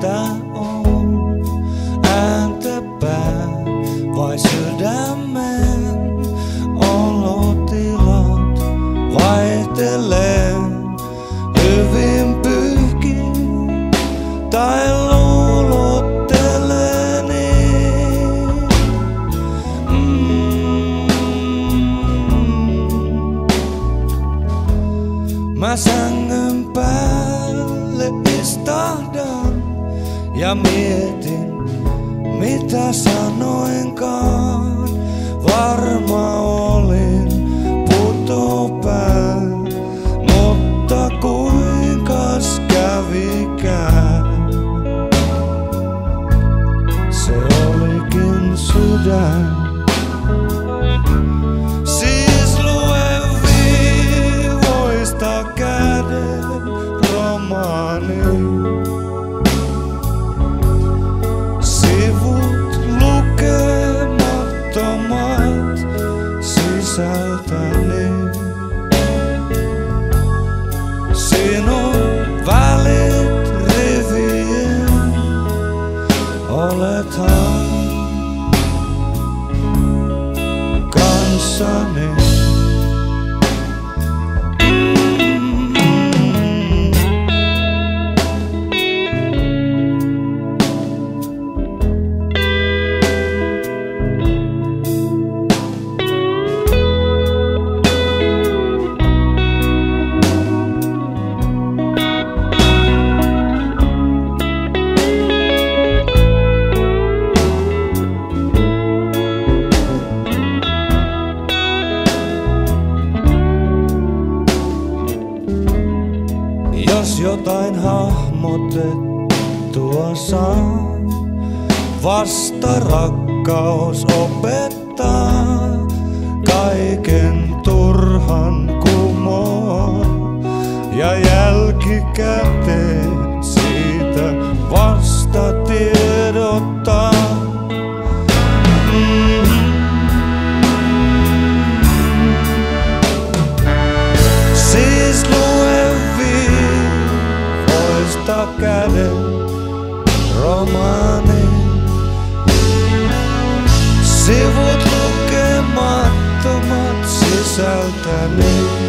cinta on vai sydämen olotilat vaihtelee hyvin pyyhkin tai. Mm. Mä sängyn päälle istahdan ja mietin, mitä sanoinkaan. Olethan kanssani. Jotain hahmotettua saa, vasta rakkaus opettaa kaiken turhan kumoa ja jälkikäteen viivoista käden romaani. Sivut lukemattomat sisältäni.